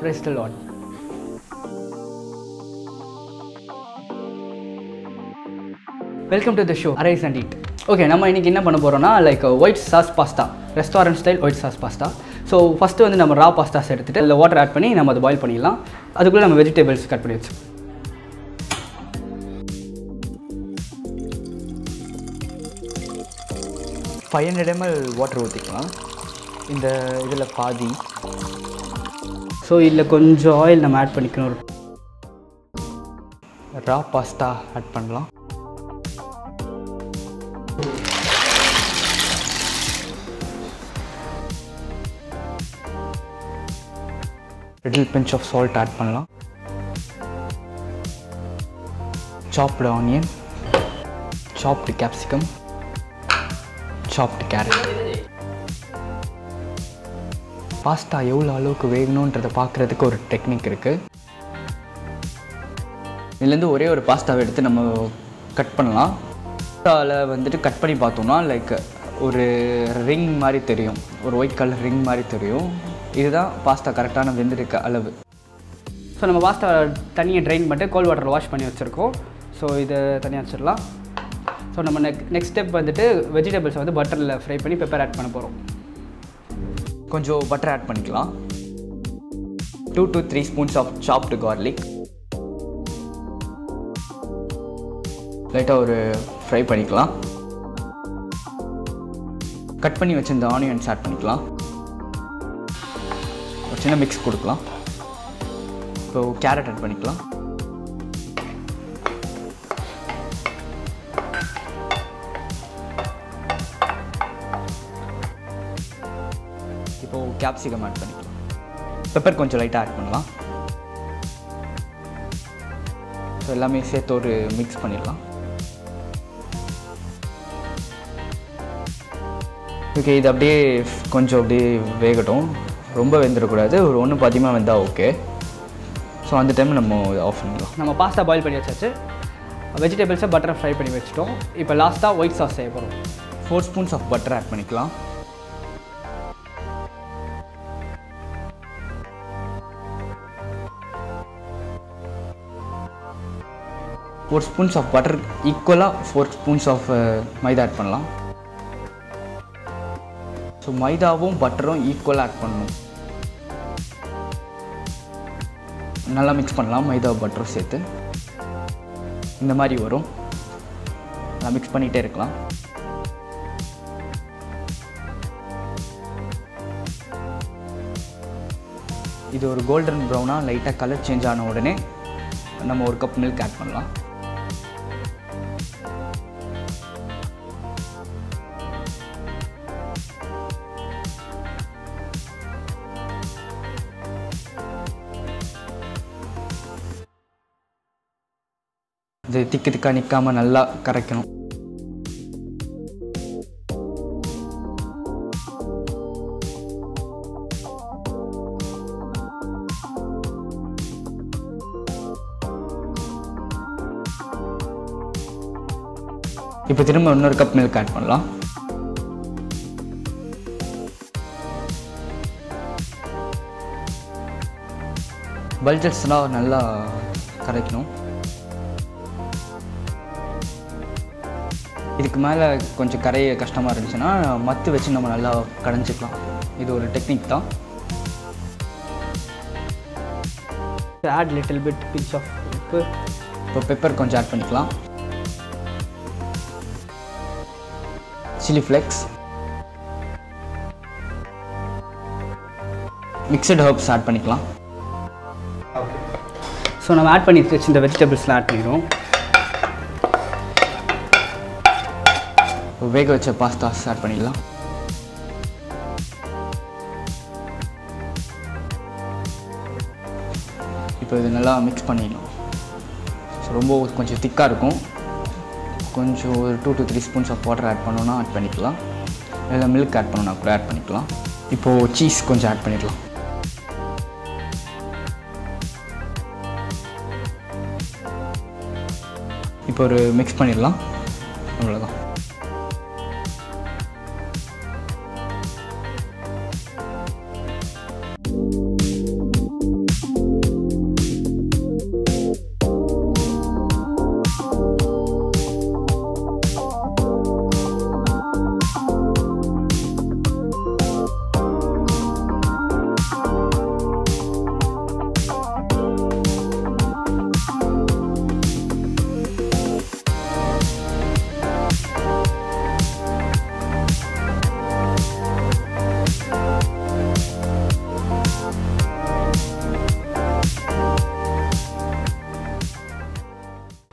Praise the welcome to the show arise and eat. Okay நம்ம இன்றைக்கி என்ன பண்ண போகிறோம்னா like white sauce pasta restaurant style white sauce pasta so first வந்து நம்ம ரா பாஸ்தாஸ் எடுத்துகிட்டு அதில் வாட்டர் ஆட் பண்ணி நம்ம அதை பாயில் பண்ணிடலாம். அதுக்குள்ளே நம்ம வெஜிடபிள்ஸ் கட் பண்ணி வச்சு ஃபைவ் ஹண்ட்ரட் எம்எல் வாட்டர் ஊற்றிக்கலாம் இந்த இதில் பாதி ஸோ இதில் கொஞ்சம் ஆயில் நம்ம ஆட் பண்ணிக்கணும். ரா பாஸ்தா ஆட் பண்ணலாம். Little pinch of salt add பண்ணலாம். சாப்டு ஆனியன் சாப்டு கேப்சிகம் சாப்டு கேரட் பாஸ்தா எவ்வளோ அளவுக்கு வேகணுன்றதை பார்க்குறதுக்கு ஒரு டெக்னிக் இருக்குது இதுலேருந்து ஒரே ஒரு பாஸ்தாவை எடுத்து நம்ம கட் பண்ணலாம். பாஸ்தாவில் வந்துட்டு கட் பண்ணி பார்த்தோம்னா லைக் ஒரு ரிங் மாதிரி தெரியும். ஒரு ஒயிட் கலர் ரிங் மாதிரி தெரியும். இதுதான் பாஸ்தா கரெக்டான வெந்திருக்க அளவு. ஸோ நம்ம பாஸ்தா தண்ணியை ட்ரைன் பண்ணிட்டு கோல்ட் வாட்டரில் வாஷ் பண்ணி வச்சுருக்கோம். ஸோ இதை தனியாக வச்சிடலாம். ஸோ நம்ம நெக் நெக்ஸ்ட் ஸ்டெப் வந்துட்டு வெஜிடபிள்ஸ் வந்து பட்டரில் ஃப்ரை பண்ணி பெப்பர் ஆட் பண்ண போகிறோம் கொஞ்சம் பட்டர் ஆட் பண்ணிக்கலாம். Two to three spoons of chopped garlic லைட்டாக ஒரு ஃப்ரை பண்ணிக்கலாம். கட் பண்ணி வச்சிருந்த ஆனியன்ஸ் ஆட் பண்ணிக்கலாம். ஒரு சின்ன மிக்ஸ் கொடுக்கலாம். ஸோ கேரட் ஆட் பண்ணிக்கலாம். கேப்சிகம் ஆட் பண்ணிக்கலாம். பெப்பர் கொஞ்சம் லைட்டாக ஆட் பண்ணலாம். ஸோ எல்லாமே சேர்த்து ஒரு மிக்ஸ் பண்ணிடலாம். ஓகே இது அப்படியே கொஞ்சம் அப்படியே வேகட்டும். ரொம்ப வெந்துடக்கூடாது. ஒரு ஒன்று பாத்தியமாக வெந்தால் ஓகே ஸோ அந்த டைம் நம்ம ஆஃப் பண்ணிடலாம். நம்ம பாஸ்தா பாயில் பண்ணி வச்சாச்சு. வெஜிடபிள்ஸை பட்டரை ஃப்ரை பண்ணி வச்சுட்டோம். இப்போ லாஸ்ட்டாக ஒயிட் சாஸ் செய்ய போகிறோம் four spoons of butter add பண்ணிக்கலாம். ஃபோர் ஸ்பூன்ஸ் ஆஃப் பட்டர் ஈக்குவலாக four spoons of maida add பண்ணலாம். ஸோ மைதாவும் பட்டரும் ஈக்குவலாக ஆட் பண்ணணும். நல்லா மிக்ஸ் பண்ணலாம் மைதா பட்டரும் சேர்த்து. இந்த மாதிரி வரும். நல்லா மிக்ஸ் பண்ணிகிட்டே இருக்கலாம். இது ஒரு கோல்டன் ப்ரௌனாக லைட்டாக கலர் சேஞ்ச் ஆன உடனே நம்ம ஒரு கப் மில்க் ஆட் பண்ணலாம். இது திக்கு திக்காக நிற்காமல் நல்லா கரைக்கணும். இப்போ திரும்ப இன்னொரு கப் மில்க் ஆட் பண்ணலாம். பல்ஜட்ஸ்லாம் நல்லா கரைக்கணும். இதுக்கு மேலே கொஞ்சம் கரைய கஷ்டமாக இருந்துச்சுன்னா மத்து வச்சு நம்ம நல்லா கடைஞ்சிக்கலாம். இது ஒரு டெக்னிக் தான். Add little bit pinch of உப்பு இப்போ பெப்பர் கொஞ்சம் ஆட் பண்ணிக்கலாம். Chilli flakes mixed herbs add பண்ணிக்கலாம். ஸோ நம்ம ஆட் பண்ணி வச்சு இந்த வெஜிடபிள்ஸ்லாம் ஆட் பண்ணிடுவோம். வேக வச்ச பாஸ்தா ஆட் பண்ணிடலாம். இப்போ இது நல்லா மிக்ஸ் பண்ணிடலாம் ஸோ ரொம்ப கொஞ்சம் திக்காக இருக்கும். கொஞ்சம் ஒரு two to three spoons of water add பண்ணோன்னா ஆட் பண்ணிக்கலாம். இல்லை மில்க் ஆட் பண்ணணும்னா கூட ஆட் பண்ணிக்கலாம். இப்போது சீஸ் கொஞ்சம் ஆட் பண்ணிடலாம். இப்போ ஒரு மிக்ஸ் பண்ணிடலாம்.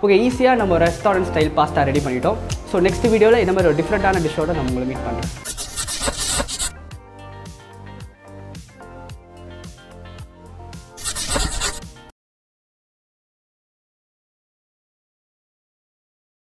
ஓகே ஈஸியாக நம்ம ரெஸ்டாரண்ட் ஸ்டைல் பாஸ்தா ரெடி பண்ணிட்டோம். ஸோ நெக்ஸ்ட் வீடியோவில் இந்த மாதிரி ஒரு டிஃப்ரெண்ட்டான டிஷ்ஷோட நம்ம உங்களை மீட் பண்ணுறோம்